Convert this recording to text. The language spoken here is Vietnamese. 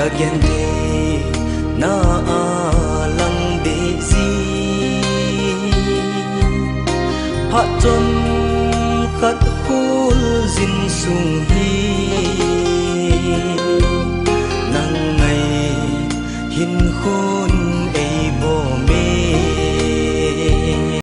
kagyandi na alang bezi hatum khat hul jin sung hi. Nang ngày hiên khôn em